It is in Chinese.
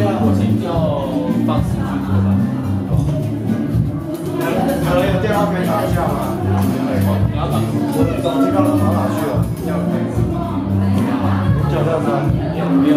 对啊，我请叫方式去做吧。可有，电话可以打一下吗？你要打？我的手机到哪去了？叫叫他，你有没有？